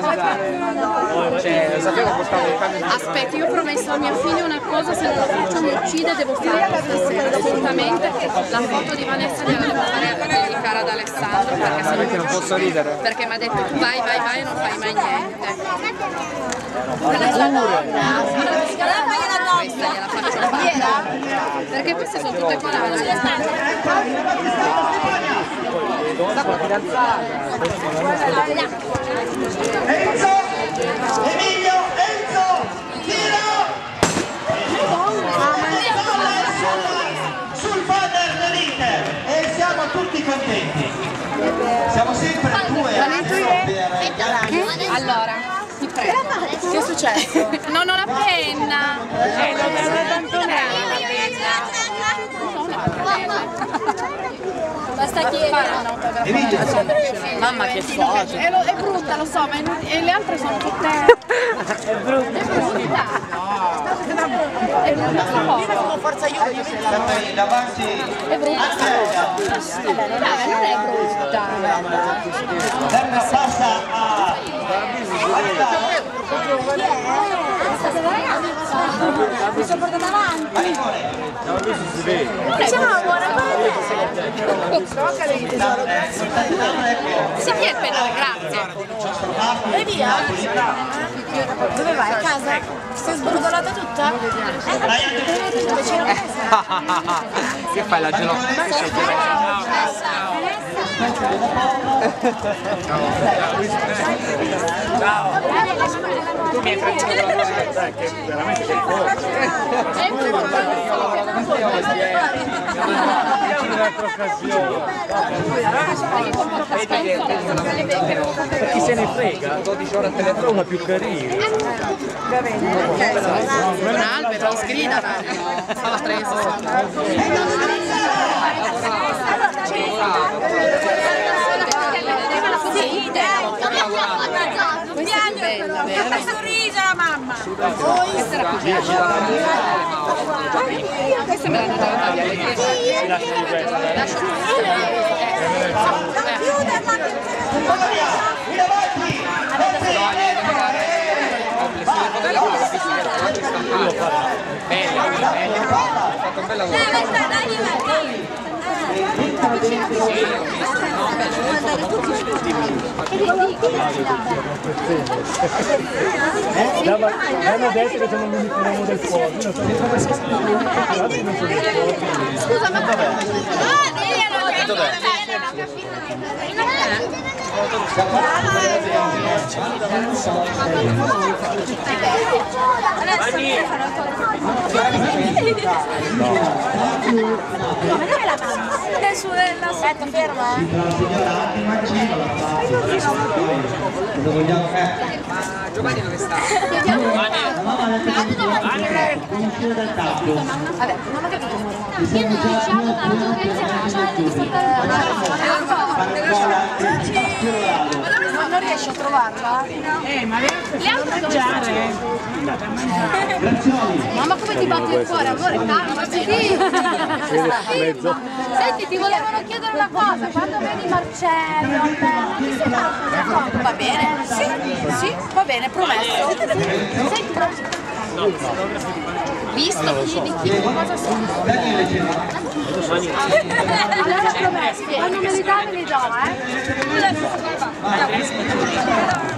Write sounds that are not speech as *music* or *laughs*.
zanzare. Cioè, sapevo il Aspetta, io ho promesso a mia figlia una cosa, se non lo faccio mi uccide, devo farlo stasera, assolutamente. La foto di Vanessa gliela devo fare dedicare ad Alessandro, perché se non posso ridere. perché mi ha detto tu vai, vai, vai e non fai mai niente. Questa gliela faccio fare. Perché queste sono tutte collage. Enzo! Siamo tutti contenti. Siamo sempre due a per Allora, ti prego. Che è successo? Non ho la penna. Eh, non è la Basta chiedere. Mamma che foto. È, brutta, lo so, ma e le altre sono tutte... *laughs* è brutta. È brutta. È foto. forza io davanti È brutta foto. Vabbè, non è brutta. Terra passa a Mi sono portata avanti. Ciao, amore, Sì, chi è il penale? Grazie. E via? Dove vai? A casa? Sei sbrodolata tutta? *laughs* Che fai la gelosia? tu mi hai tracciato la veramente che chi se ne frega 12 ore a telefono una più carino un albero scritta alla bella, bella. sorriso la mamma. Questa era più cucina. Questa me la dava tagliare. Lascio chiuderla perché... Eh. Bella, bella. Dai, dai, dai un bel lavoro. Hanno detto che sono l'unico uomo del. Io non so come si ma Adesso aspetta, ferma. Lo vogliamo fare? Ma Giovanni dove sta? Uscire dal campo. Vabbè, non ho capito. Io non diciamo la Ma non riesci a trovarla? Eh, ma le altre sono? mangiare. Grazioli. Mamma come ti batte il cuore, amore, calma, sì. Senti, ti volevano chiedere una cosa, quando vedi Marcello, Alberto? Va bene? Sì, sì, va bene, promesso. Senti, Visto chi di chi? Cosa sono? Allora promesso, quando me li dai me li do, eh?